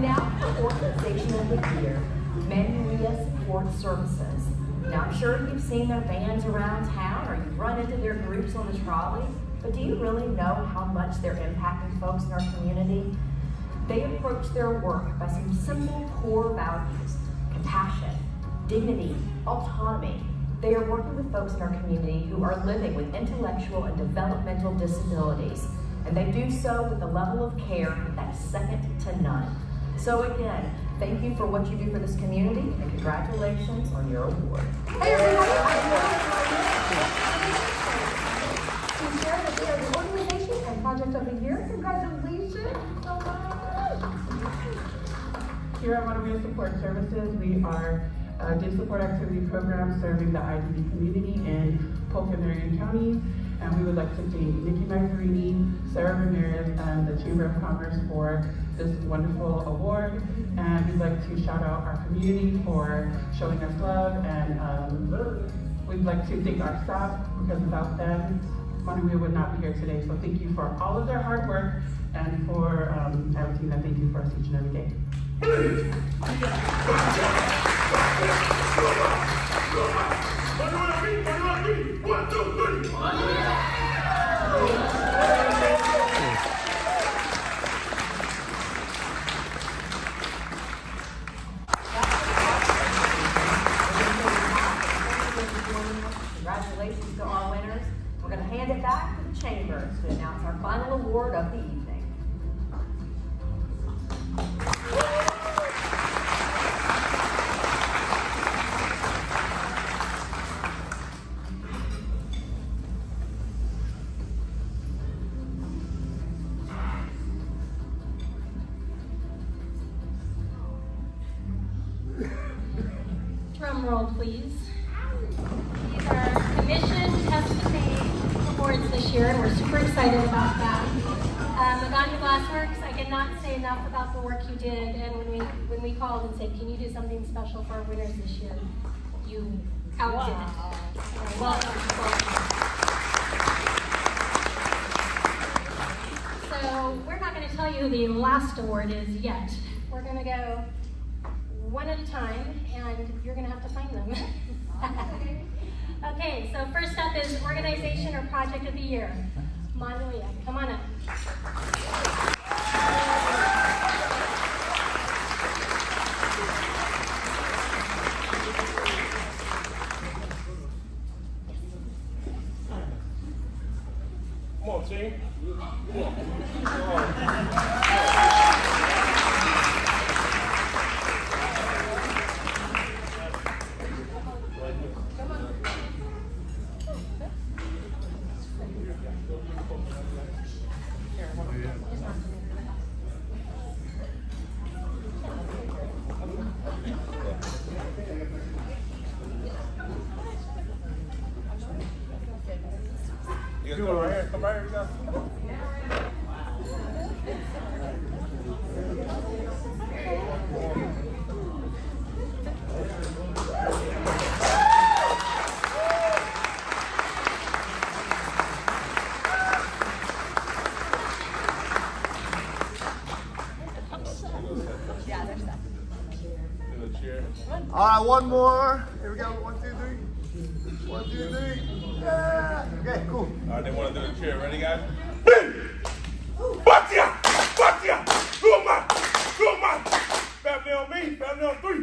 Now for Organization of the Year, Manuia Support Services. Now I'm sure you've seen their vans around town or you've run into their groups on the trolley, but do you really know how much they're impacting folks in our community? They approach their work by some simple core values, compassion, dignity, autonomy. They are working with folks in our community who are living with intellectual and developmental disabilities, and they do so with a level of care that's second to none. So again, thank you for what you do for this community, and congratulations on your award. Hey everybody, to share that they are the organization and project of the year. Congratulations so much. Here at Manuia Support Services, we are uh, a day support activity program serving the IDD community in Polk and Marion counties. And we would like to thank Nikki Mazzarini, Sarah Ramirez, and the Chamber of Commerce for this wonderful award. And we'd like to shout out our community for showing us love. And um, we'd like to thank our staff because without them, Manuia would not be here today. So thank you for all of their hard work and for um, everything that they do for us each and every day. Congratulations to our winners. We're going to hand it back to the Chamber to announce our final award of the evening. Drum roll, please. These are commission custom-made awards this year, and we're super excited about that. Um, Glassworks, I cannot say enough about the work you did, and when we when we called and said, "Can you do something special for our winners this year?" You outdid it. So welcome, welcome. So we're not going to tell you who the last award is yet. We're going to go one at a time, and you're going to have to find them. okay, so first up is Organization or Project of the Year. Manuia, come on up. Come on, team. You guys come right here. Come right here. You guys. All right, one more. Here we go. One, two, three. One, two, three. Yeah. Okay, cool. All right, they want to do the cheer. Ready, guys? Batia! Batia! I? Who am I? Family on me. Family on two, three.